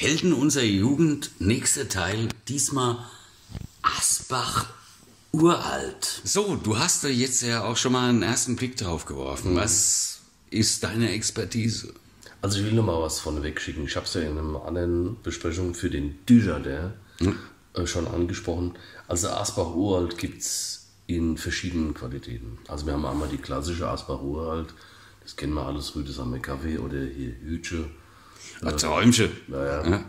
Helden unserer Jugend, nächster Teil, diesmal Asbach uralt. So, du hast da jetzt ja auch schon mal einen ersten Blick drauf geworfen. Was ist deine Expertise? Also ich will noch mal was vorneweg schicken. Ich habe es ja in einer anderen Besprechung für den Dujardin äh, schon angesprochen. Also Asbach Uralt gibt es in verschiedenen Qualitäten. Also wir haben einmal die klassische Asbach Uralt. Das kennen wir alles, Rüdesheimer Kaffee oder hier Hütsche. Ein Träumchen. Naja. Ja.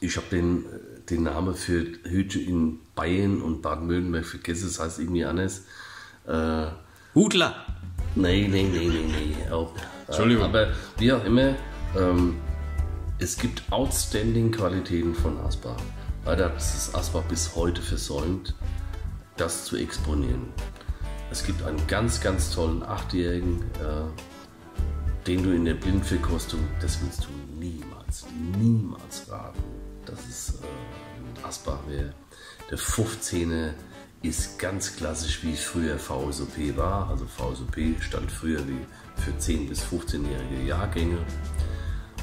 Ich habe den, den Namen für Hütsche in Bayern und Baden-Württemberg vergessen. Das heißt irgendwie anders. Äh, Hudler. Nee, nee, nee, nee, nee. Auch, Entschuldigung. Äh, aber wie auch immer, ähm, es gibt outstanding Qualitäten von Asbach. Leider hat es Asbach bis heute versäumt, das zu exponieren. Es gibt einen ganz, ganz tollen Achtjährigen, äh, den du in der Blindverkostung, das willst du niemals, niemals raten. Das ist äh, ein Asbach wäre. Der 15er ist ganz klassisch, wie früher VSOP war. Also VSOP stand früher wie für 10- bis 15-jährige Jahrgänge.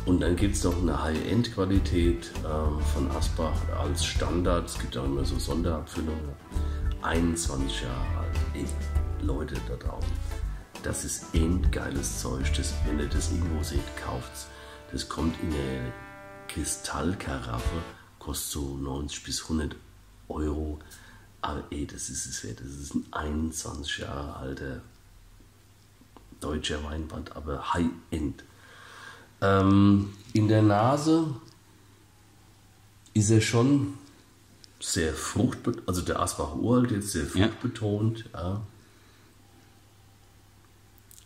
Und dann gibt es noch eine High-End-Qualität ähm, von Asbach als Standard. Es gibt auch immer so Sonderabfüllungen. 21 Jahre alt. Ey, Leute da draußen, das ist endgeiles Zeug. Das, wenn ihr das irgendwo seht, kauft's. Das kommt in eine Kristallkaraffe, kostet so 90 bis 100 Euro. Aber ey, das ist es wert. Das ist ein 21 Jahre alter deutscher Weinband, aber High-End. Ähm, in der Nase ist er schon sehr fruchtbetont, also der Asbach Uralt jetzt sehr Ja. fruchtbetont. Ja.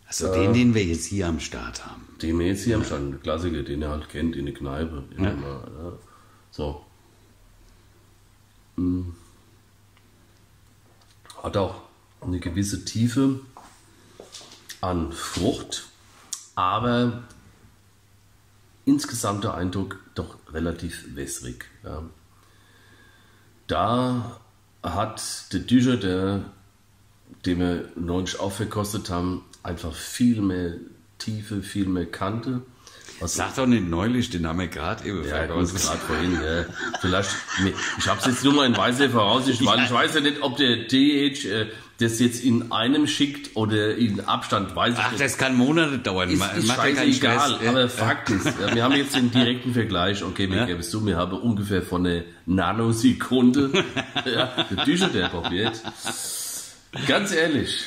Also den, den wir jetzt hier am Start haben. Den wir jetzt hier am Stand, der Klassiker, den ihr halt kennt in der Kneipe. In Ja. ja. So. Mm. Hat auch eine gewisse Tiefe an Frucht, aber insgesamt der Eindruck doch relativ wässrig. Ja. Da hat der Düscher, der, den wir neulich auch verkostet haben, einfach viel mehr Tiefe, viel mehr Kante. Was Sag doch nicht neulich, den haben wir gerade eben ja, verkostet. gerade vorhin, ja. Vielleicht, ich habe es jetzt nur mal in weißer Voraussicht, weil ich weiß ja nicht, ob der DH äh, das jetzt in einem schickt oder in Abstand, weiß ich Ach, nicht. das kann Monate dauern. Ist, ist ja scheißegal, Stress. aber Ja. Fakt ist, ja, wir haben jetzt den direkten Vergleich, okay, wir Ja. geben es zu, wir haben ungefähr von einer Nanosekunde, ja, der Düscher, der probiert. Ganz ehrlich,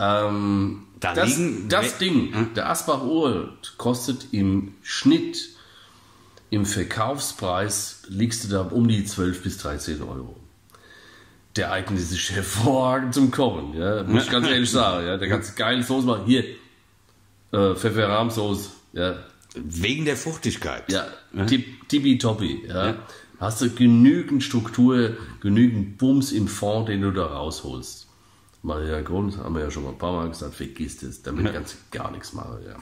ähm, Da das, das Ding, der Asbach Uralt, kostet im Schnitt, im Verkaufspreis, liegst du da um die 12 bis 13 Euro. Der eignet sich hervorragend zum Kochen, ja, muss ich ganz ehrlich sagen. Ja, der kannst geile Soße machen. Hier, äh, Pfefferrahmsoße, ja, Wegen der Fruchtigkeit. ja, tip, tippitoppi, ja. Hast du genügend Struktur, genügend Bums im Fond, den du da rausholst. Maria Grund, haben wir ja schon mal ein paar Mal gesagt, vergiss das, damit kannst du gar nichts machen, ja.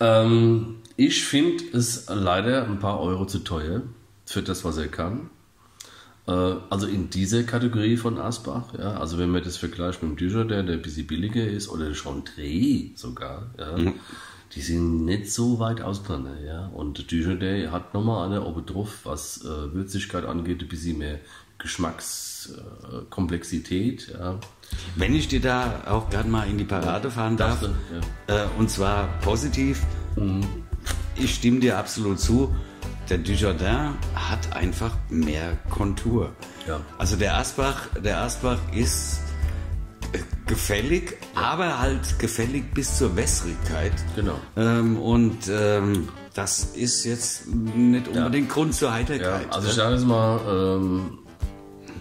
Ähm, ich finde es leider ein paar Euro zu teuer für das, was er kann. Äh, also in dieser Kategorie von Asbach, ja, also wenn man das vergleicht mit dem Düscher, der, ein bisschen billiger ist, oder der Chantre sogar, ja, die sind nicht so weit auseinander, ja. Und der hat nochmal eine oben drauf, was äh, Würzigkeit angeht, ein bisschen mehr Geschmackskomplexität, äh, ja. Wenn ich dir da auch gerade mal in die Parade fahren darf, Darfst äh, und zwar positiv, ich stimme dir absolut zu, der Dujardin hat einfach mehr Kontur. Ja. Also der Asbach, der Asbach ist äh, gefällig, aber halt gefällig bis zur Wässrigkeit. Genau. Ähm, und ähm, das ist jetzt nicht unbedingt Grund zur Ja, Heiterkeit. also ich sage jetzt mal, ähm,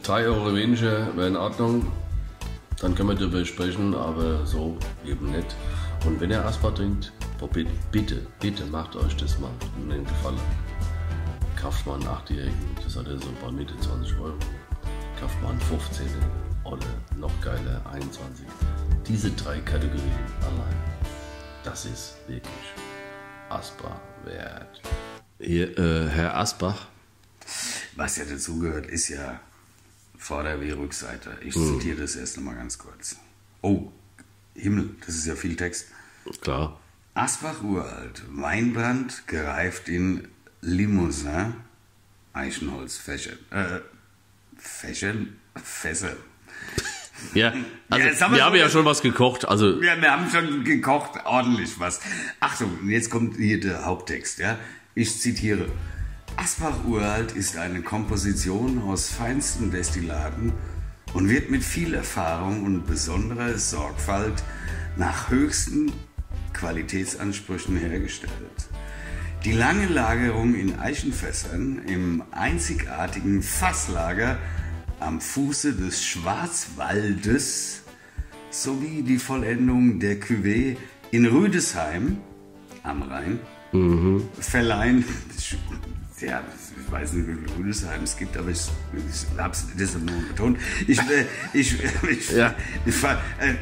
3 Euro weniger wäre in Ordnung. Dann können wir darüber sprechen, aber so eben nicht. Und wenn ihr Aspa trinkt, probiert, bitte, bitte macht euch das mal einen Gefallen. Kauft mal einen 8-Jährigen, das hat er so bei Mitte 20 Euro. Kauft mal einen 15 oder noch geiler 21. Diese drei Kategorien allein, das ist wirklich Aspa wert. Hier, äh, Herr Asbach, Was ja dazugehört, ist ja Vorder- wie Rückseite. Ich zitiere das erst nochmal ganz kurz. Oh, Himmel, das ist ja viel Text. klar. Asbach uralt, Weinbrand, gereift in Limousin, Eichenholzfächer. Äh, Fächern? Fässer. Ja, also Ja, sagen wir wir haben ja schon was gekocht. Also Ja, wir haben schon gekocht, ordentlich was. Achtung, jetzt kommt hier der Haupttext, ja. Ich zitiere. Asbach Uralt ist eine Komposition aus feinsten Destillaten und wird mit viel Erfahrung und besonderer Sorgfalt nach höchsten Qualitätsansprüchen hergestellt. Die lange Lagerung in Eichenfässern im einzigartigen Fasslager am Fuße des Schwarzwaldes sowie die Vollendung der Cuvée in Rüdesheim am Rhein verleihen. Ja, ich weiß nicht, wie viele Rüdesheim es gibt, aber ich, ich habe es das nur betont. Ich, äh, ich, ich, Ja. ich, ver- äh,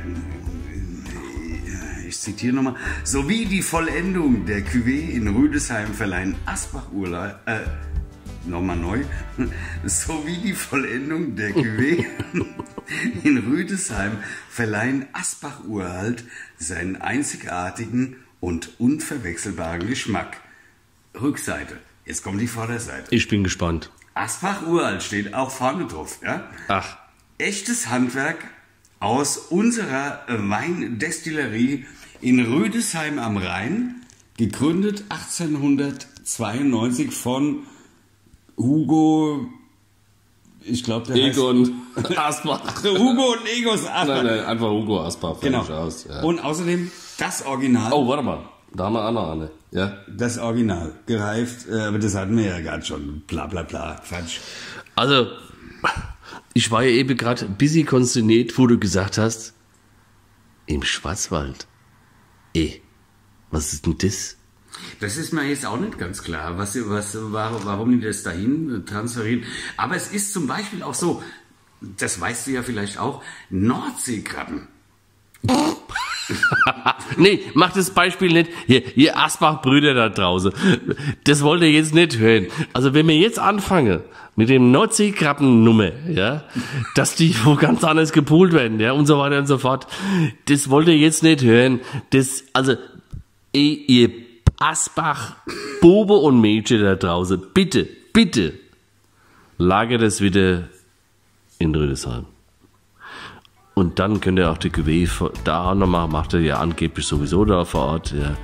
ich zitiere nochmal, sowie die Vollendung der Cuvée in Rüdesheim verleihen Asbach Urlaub, äh, nochmal neu, sowie die Vollendung der Cuvée in Rüdesheim verleihen Asbach Uralt seinen einzigartigen und unverwechselbaren Geschmack. Rückseite. Jetzt kommt die Vorderseite. ich bin gespannt. Asbach Uralt steht auch vorne drauf, ja? Ach, echtes Handwerk aus unserer Weindestillerie in Rüdesheim am Rhein, gegründet 1892 von Hugo, ich glaube, der Egon Asbach. heißt Hugo und Egos Nein, Asbach. nein, einfach Hugo Asbach. Genau. Aus, ja. Und außerdem das Original, Oh, warte mal. Da haben wir auch noch eine. Ja. das Original, gereift, äh, aber das hatten wir ja gerade schon, bla bla bla, Quatsch. Also, ich war ja eben gerade bisschen konsterniert, wo du gesagt hast, im Schwarzwald. Eh, was ist denn das? Das ist mir jetzt auch nicht ganz klar, was, was, warum, warum die das dahin transferieren. Aber es ist zum Beispiel auch so, das weißt du ja vielleicht auch, Nordseekrabben. Nee, mach das Beispiel nicht. Hier, ihr Asbach-Brüder da draußen. Das wollt ihr jetzt nicht hören. Also wenn wir jetzt anfangen mit dem Nordseekrabbennummer, ja, dass die wo ganz anders gepoolt werden, ja, und so weiter und so fort. Das wollt ihr jetzt nicht hören. Das, also, eh, ihr Asbach, Bube und Mädchen da draußen, bitte, bitte, lagert das wieder in Rüdesheim. Und dann könnt ihr auch die vor- da auch noch machen, macht ihr ja angeblich sowieso da vor Ort. Ja.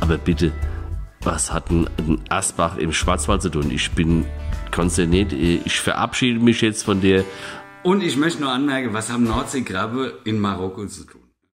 Aber bitte, was hat ein, ein Asbach im Schwarzwald zu tun? Ich bin konsterniert. Ich verabschiede mich jetzt von der Und ich möchte nur anmerken, was haben Nordseekrabbe in Marokko zu tun?